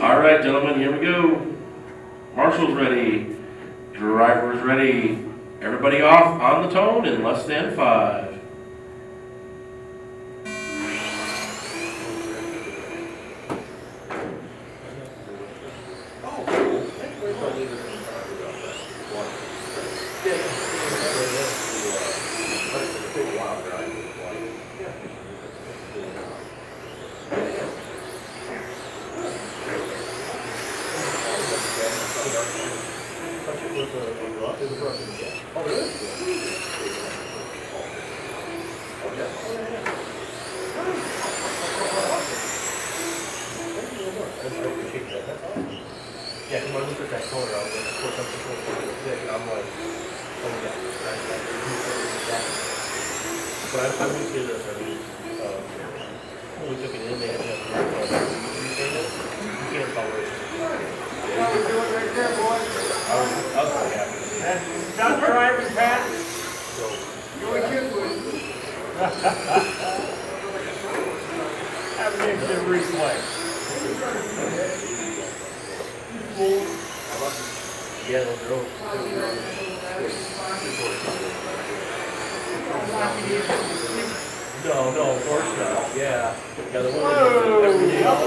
All right, gentlemen, here we go. Marshal's ready. Driver's ready. Everybody off on the tone in less than five. Yeah, because when I looked at that color, I was of course, I'm supposed to be thick, and I'm like, oh, yeah. But I, I will say this, I mean, when we took it in, they had to have, you say that, you can't tolerate it. I I to done driving, Pat? You and Kim would. Have an instant replay. yeah, those. No, no, of course not, yeah. Yeah, the one that does it every day, all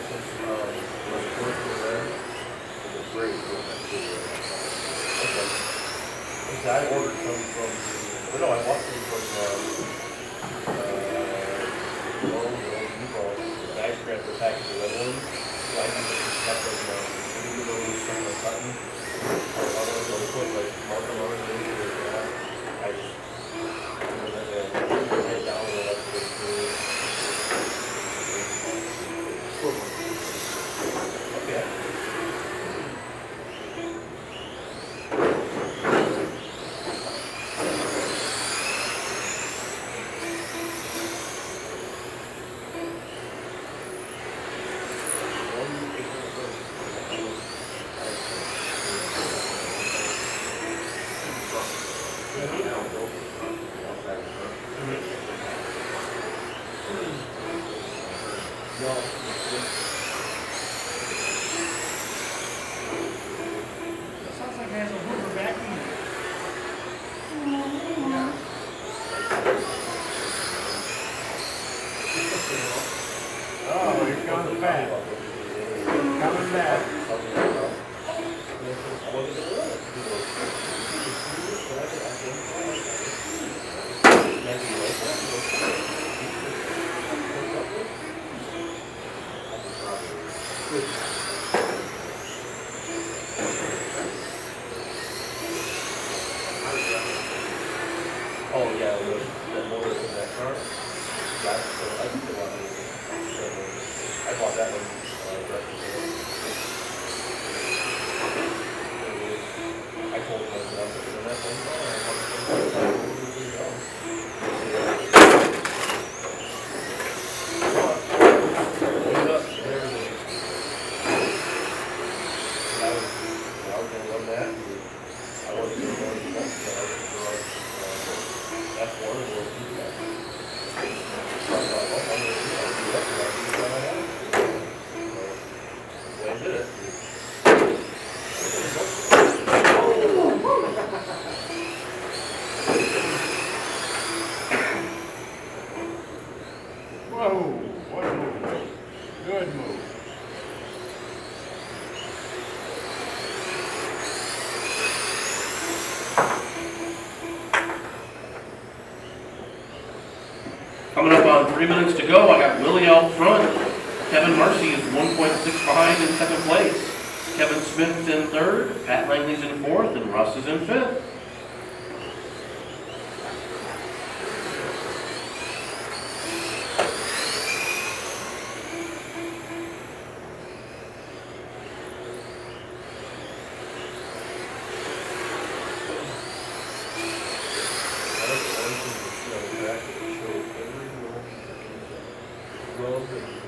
Was um, was first there. It was great. Okay. Okay, I ordered some from, or no, I bought some from, uh, uh, Lowe's or Home I grabbed the package of red ones, so I can just cut them, um, maybe those from the cotton. Or put like mark them on it, maybe, or, uh, I just. Head down and let it go through. Okay. Sounds like it has a Hoover vacuum. Oh, here comes back. Coming back. Oh, yeah, I bought that one, uh, directly. I told him, I said, I'm putting in that one car, I want to put it in that one. Hold up, there it is. And I was, I was gonna run that, I wasn't gonna run the next one, I was gonna run, uh, F one and we'll do that. So I thought, well, I'm gonna do, I'll do that, and I'll do what I have. So, Wayne did it. Whoa. Good move. Coming up on three minutes to go, I got Willie out front. Kevin Marcy one point six behind in second place. Kevin Smith in third, Pat Langley's in fourth, and Russ is in fifth. I like the orange and the snow track that shows every little road and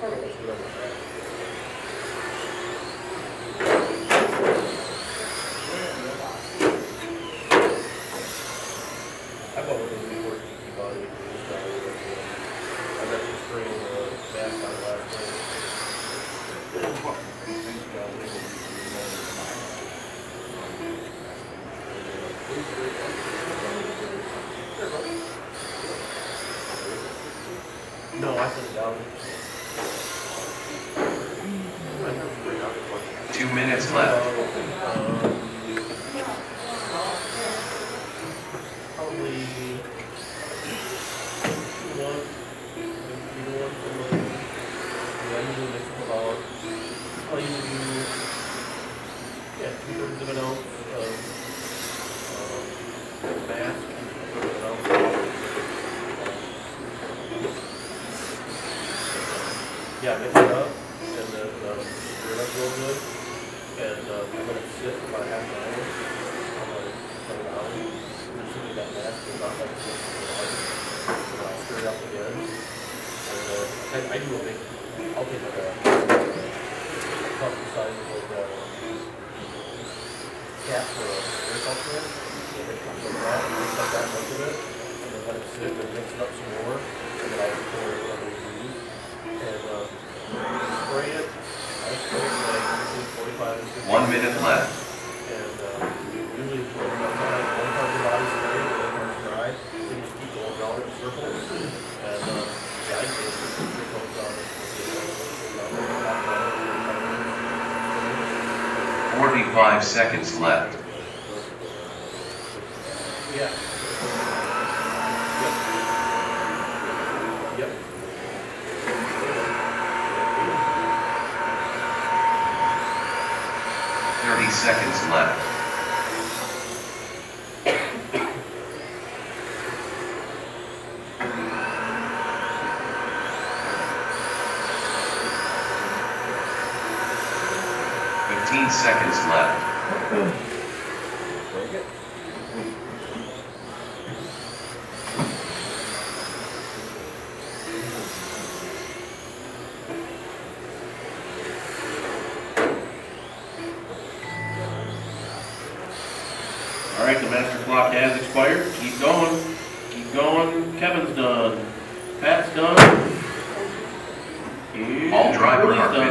Part of it's whatever track. I bought one of those before you bought it. I got the spring, uh, back on last night. No, I sent it. Two minutes left. Um, Probably one, maybe one for one. Yeah, I usually mix them about, I'll usually do, yeah, two thirds of an ounce of, um, mass, two thirds of an ounce. of- Yeah, mix it up, and then, um, stir it up real good. And uh, I'm gonna sit for about half an hour. I'm gonna turn it on. There's something that mask is not like this. So I'll stir it up again. And uh, I, I do a big, I'll take like a cup the size of like a cap for a air filter. And it comes like that, and mix up that much of it. And then let it sit and mix it up some more. And then I'll pour it minute left. And uh, usually for one time, one part of the body's ready, the other part's dry, so just keep going around in circles. And, uh, yeah, I think it's pretty close on it. Forty-five seconds left. Yeah. Yep. Yep. Thirty seconds left. Fifteen seconds left. Right, the master clock has expired. Keep going. Keep going. Kevin's done. Pat's done. All driver are done.